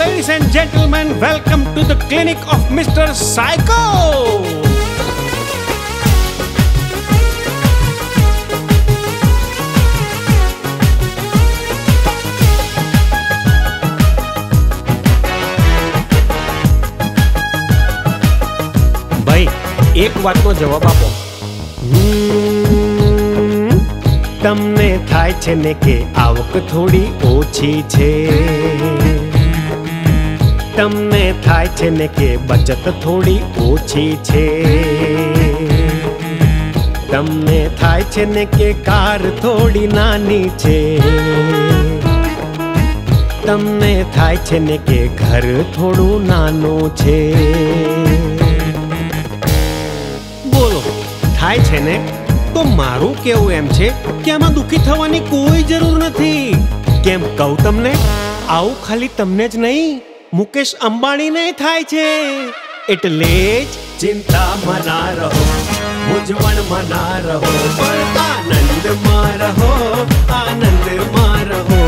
Ladies and gentlemen, welcome to the clinic of Mr. Psycho. ભાઈ એક વાતનો જવાબ આપો હમ, તમને થાય છે ને કે આવક થોડી ઓછી છે તમને થાય છે ને કે બચત થોડી ઓછી છે? તમને થાય છે ને કે કાર થોડી નાની છે? તમને થાય છે ને કે ઘર થોડું નાનું છે? બોલો, થાય છે ને? તો મારું કેવું એમ છે કે આમાં દુઃખી થવાની કોઈ જરૂર નથી. કેમ કહું તમને? આવું ખાલી તમને જ નહીં મુકેશ અંબાણીને થાય છે. એટલે જ ચિંતામાં ના રહો મૂંઝવણમાં ના રહો પણ આનંદમાં રહો આનંદમાં રહો.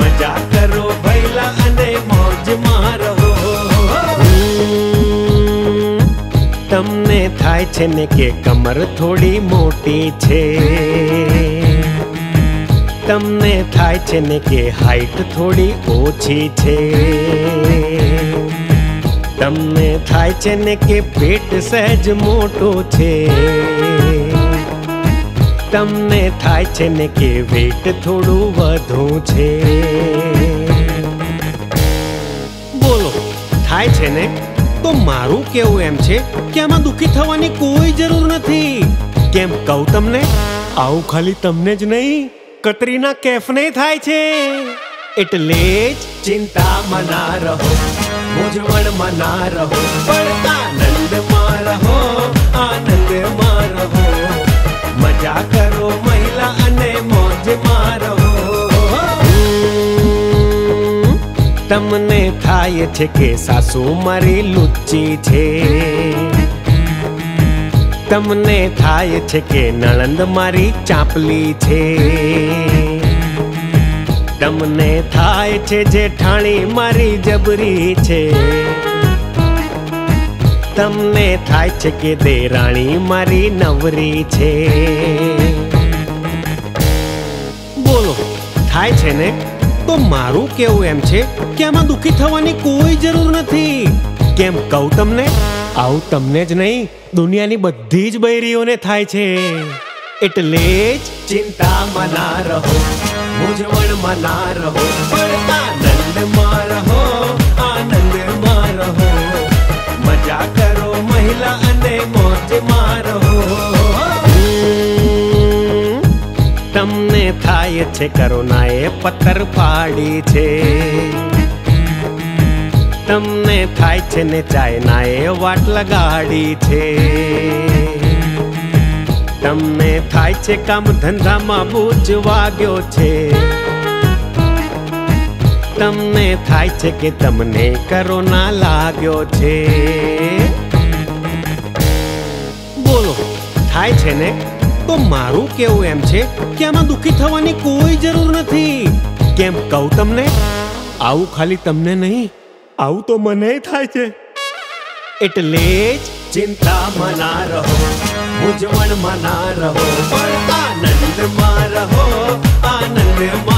મજા કરો ભૈલા અને મોજમાં રહો. તમને થાય છે ને કે કમર થોડી મોટી છે. તમને થાય છે ને કે હાઈટ થોડી ઓછી છે. તમને થાય છે ને કે પેટ સહેજ મોટો છે. તમને થાય છે ને કે વેટ થોડું વધુ છે. બોલો, થાય છે ને? તો મારું કેવું એમ છે કે આમાં દુઃખી થવાની કોઈ જરૂર નથી. કેમ કહું તમને? આવું ખાલી તમને જ નહીં કતરીના કેફને થાય છે. એટલે જ ચિંતા મના રહો, મૂંઝવણ મના રહો, પણ આનંદમાં રહો આનંદમાં રહો. મજા કરો મહિલા અને મોજમાં રહો. તમને થાય છે કે સાસુ મારી લુચ્ચી છે. તમને થાય છે કે નણંદ મારી ચાપલી છે? તમને થાય છે જેઠાણી મારી જબરી છે? તમને થાય છે કે દેરાણી મારી નવરી છે? બોલો, થાય છે ને? તો મારું કેવું એમ છે? કે આમાં દુઃખી થવાની કોઈ જરૂર નથી. કેમ કહું તમને? આવું તમને જ નહીં, દુનિયાની બધી જ બૈરીઓને થાય છે. એટલે જ ચિંતામાં ના રહો, મૂંઝવણમાં ના રહો, પણ આનંદમાં રહો આનંદમાં રહો. મજા કરો મહિલા અને મોજમાં રહો. તમને થાય છે કરોનાએ પથ્થર પાડી છે. તમને થાય છે ને ચાઇનાએ વાટ લગાડી છે. તમને થાય છે કામ ધંધામાં બૂજ વાગ્યો છે. તમને થાય છે કે તમને કરોના લાગ્યો છે. બોલો, થાય છે ને? તો મારું કેવું એમ છે કે આમાં દુઃખી થવાની કોઈ જરૂર નથી. કેમ કહું તમને? આવું ખાલી તમને નહીં આવું તો મને થાય છે. એટલે જ ચિંતા મના રહો મૂંઝવણમાં ના રહો, પણ આનંદમાં રહો, આનંદમાં